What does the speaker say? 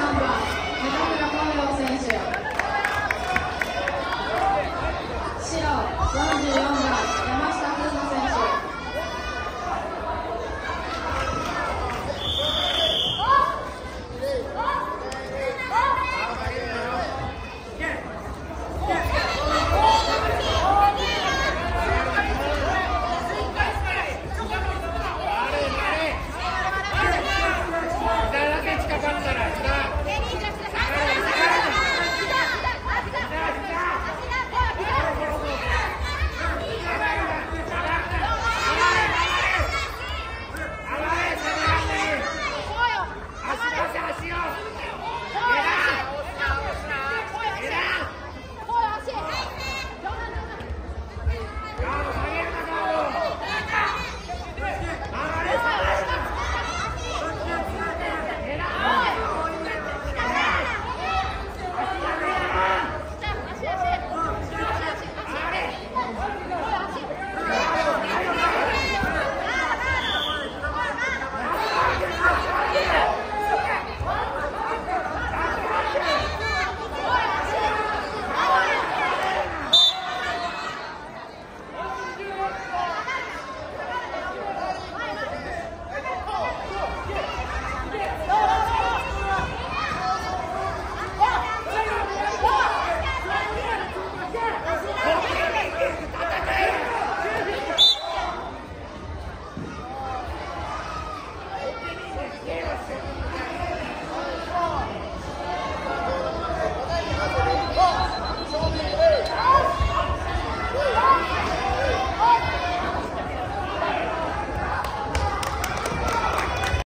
Yes.